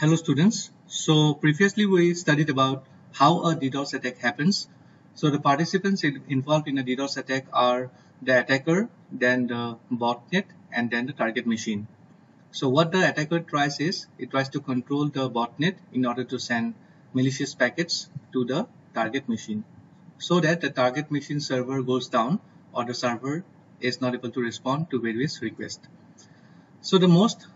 Hello students. So previously we studied about how a DDoS attack happens. So the participants involved in a DDoS attack are the attacker, then the botnet, and then the target machine. So what the attacker tries is, it tries to control the botnet in order to send malicious packets to the target machine so that the target machine server goes down or the server is not able to respond to various requests. So the most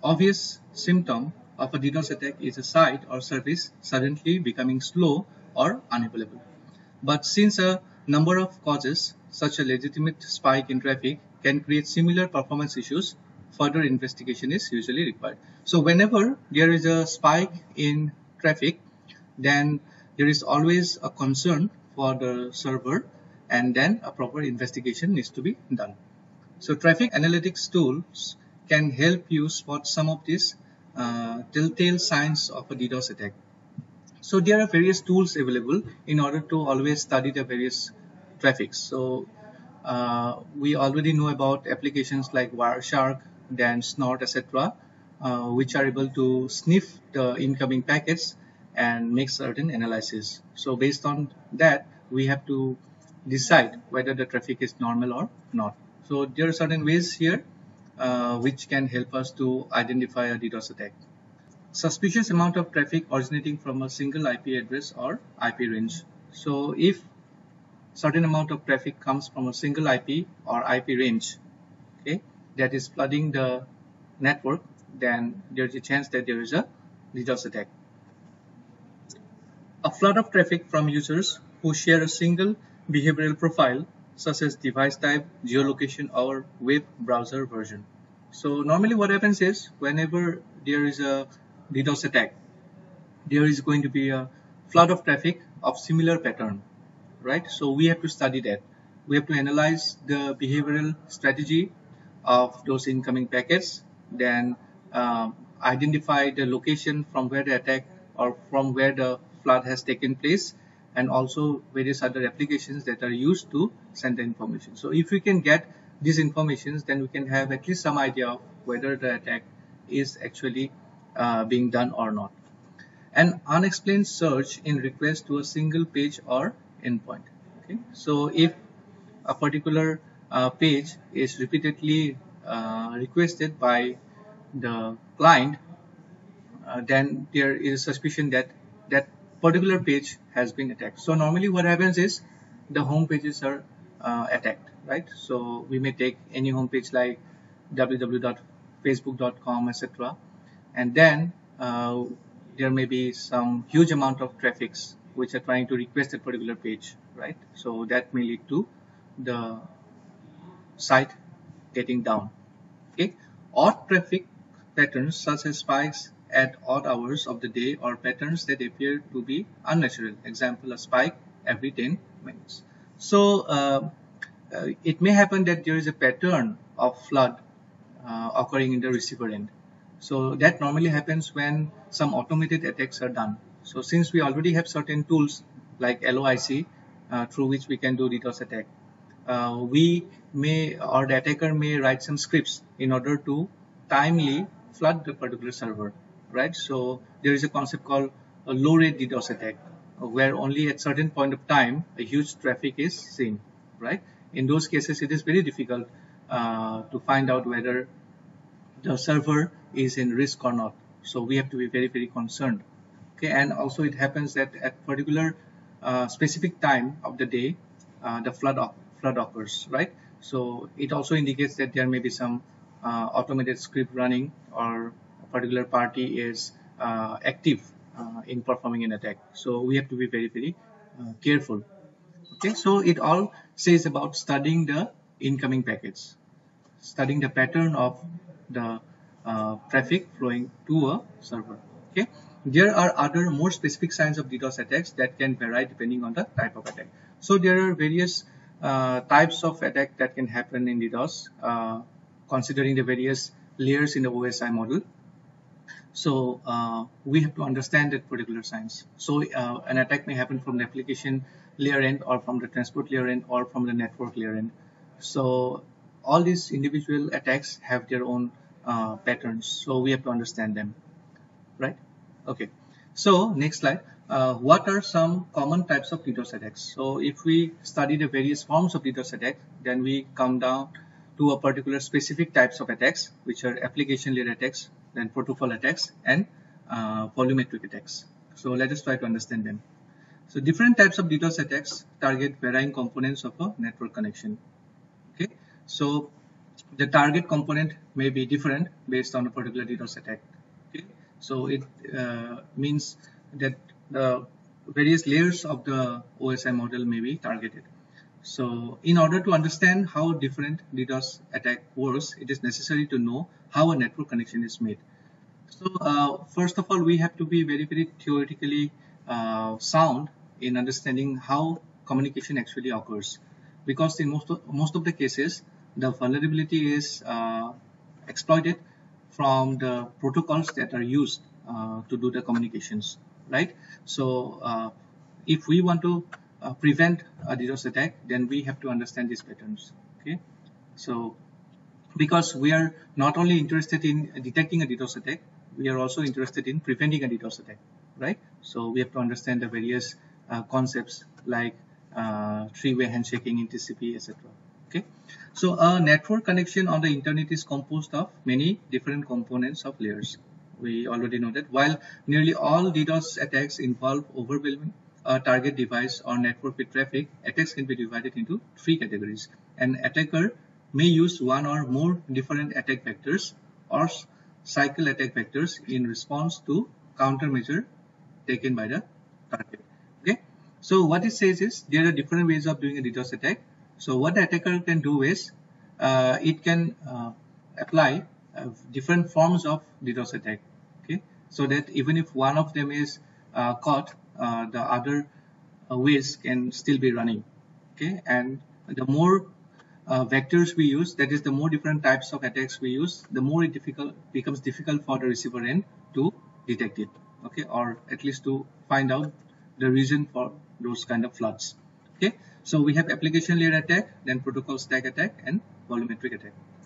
obvious symptom of a DDoS attack is a site or service suddenly becoming slow or unavailable. But since a number of causes, such a legitimate spike in traffic can create similar performance issues, further investigation is usually required. So whenever there is a spike in traffic, then there is always a concern for the server and then a proper investigation needs to be done. So traffic analytics tools can help you spot some of these uh, telltale signs of a DDoS attack. So there are various tools available in order to always study the various traffics. So uh, we already know about applications like Wireshark, then Snort, etc., uh, which are able to sniff the incoming packets and make certain analysis. So based on that, we have to decide whether the traffic is normal or not. So there are certain ways here uh, which can help us to identify a DDoS attack. Suspicious amount of traffic originating from a single IP address or IP range. So if certain amount of traffic comes from a single IP or IP range, okay, that is flooding the network, then there is a chance that there is a DDoS attack. A flood of traffic from users who share a single behavioral profile such as device type, geolocation or web browser version. So normally what happens is whenever there is a DDoS attack, there is going to be a flood of traffic of similar pattern, right? So we have to study that. We have to analyze the behavioral strategy of those incoming packets, then uh, identify the location from where the attack or from where the flood has taken place and also various other applications that are used to send the information. So if we can get these informations, then we can have at least some idea of whether the attack is actually uh, being done or not. An unexplained search in request to a single page or endpoint. Okay, so if a particular uh, page is repeatedly uh, requested by the client, uh, then there is suspicion that that particular page has been attacked. So normally what happens is the home pages are uh, attacked, right? So we may take any home page like www.facebook.com, etc. And then uh, there may be some huge amount of traffics which are trying to request a particular page, right? So that may lead to the site getting down. Okay, odd traffic patterns such as spikes at odd hours of the day or patterns that appear to be unnatural. Example, a spike every 10 minutes. So uh, uh, it may happen that there is a pattern of flood uh, occurring in the receiver end. So that normally happens when some automated attacks are done. So since we already have certain tools like LOIC uh, through which we can do DDoS attack, uh, we may or the attacker may write some scripts in order to timely flood the particular server right? So there is a concept called a low rate DDoS attack where only at certain point of time a huge traffic is seen, right? In those cases, it is very difficult uh, to find out whether the server is in risk or not. So we have to be very, very concerned. Okay, and also it happens that at particular uh, specific time of the day, uh, the flood flood occurs, right? So it also indicates that there may be some uh, automated script running or particular party is uh, active uh, in performing an attack. So we have to be very, very uh, careful. Okay, so it all says about studying the incoming packets, studying the pattern of the uh, traffic flowing to a server. Okay, there are other more specific signs of DDoS attacks that can vary depending on the type of attack. So there are various uh, types of attack that can happen in DDoS, uh, considering the various layers in the OSI model. So uh, we have to understand that particular science. So uh, an attack may happen from the application layer end or from the transport layer end or from the network layer end. So all these individual attacks have their own uh, patterns. So we have to understand them, right? Okay. So next slide. Uh, what are some common types of DDoS attacks? So if we study the various forms of DDoS attack, then we come down to a particular specific types of attacks, which are application layer attacks, then protocol attacks, and uh, volumetric attacks. So let us try to understand them. So different types of DDoS attacks target varying components of a network connection. Okay, so the target component may be different based on a particular DDoS attack. Okay, so it uh, means that the various layers of the OSI model may be targeted. So in order to understand how different DDoS attack works, it is necessary to know how a network connection is made. So uh, first of all, we have to be very, very theoretically uh, sound in understanding how communication actually occurs. Because in most of, most of the cases, the vulnerability is uh, exploited from the protocols that are used uh, to do the communications, right? So uh, if we want to uh, prevent a DDoS attack, then we have to understand these patterns, okay? So because we are not only interested in detecting a DDoS attack, we are also interested in preventing a DDoS attack, right? So we have to understand the various uh, concepts like uh, three-way handshaking in TCP, etc. Okay, so a network connection on the internet is composed of many different components of layers. We already know that. While nearly all DDoS attacks involve overwhelming a target device or network with traffic, attacks can be divided into three categories. An attacker may use one or more different attack vectors or cycle attack vectors in response to countermeasure taken by the target. Okay, so what it says is there are different ways of doing a DDoS attack. So what the attacker can do is uh, it can uh, apply uh, different forms of DDoS attack. Okay, so that even if one of them is uh, caught, uh, the other uh, ways can still be running. Okay, and the more uh, vectors we use, that is the more different types of attacks we use, the more it difficult becomes difficult for the receiver end to detect it, okay, or at least to find out the reason for those kind of floods. Okay, so we have application layer attack, then protocol stack attack, and volumetric attack.